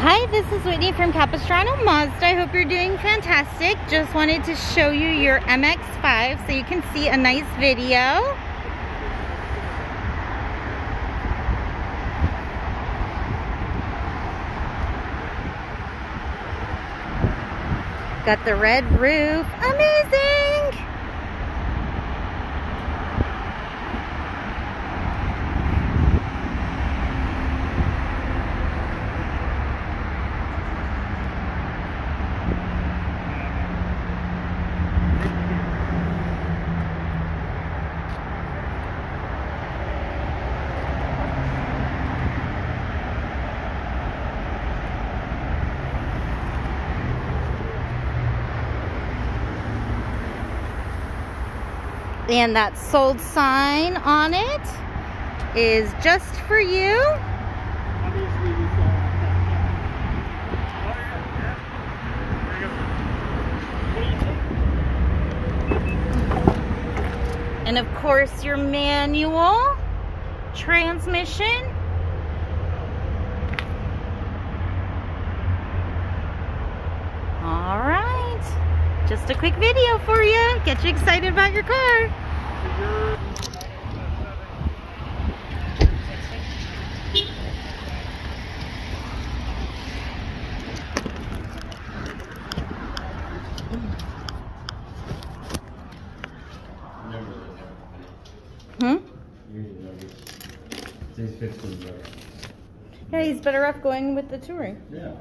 Hi, this is Whitney from Capistrano Mazda. I hope you're doing fantastic. Just wanted to show you your MX-5 so you can see a nice video. Got the red roof. Amazing! And that sold sign on it is just for you. And of course your manual transmission. All right, just a quick video for you. Get you excited about your car. Hmm? Says 15 bucks. Yeah, he's better off going with the touring. Yeah.